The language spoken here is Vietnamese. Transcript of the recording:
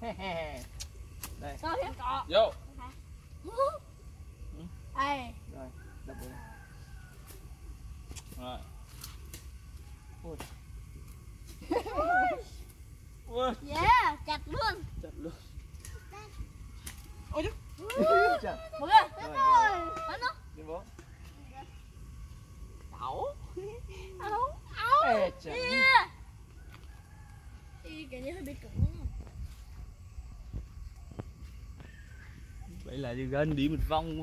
đây Tôi thêm cọ. vô Đây. rồi đập bụng rồi Ui. ui Yeah, chặt luôn. chặt luôn ôi chứ chặt cái. Rồi, Bắn nó. đi bố ẩu. Ê, chà. Yeah. Cái này hơi bị cứng. Là gần đi một vòng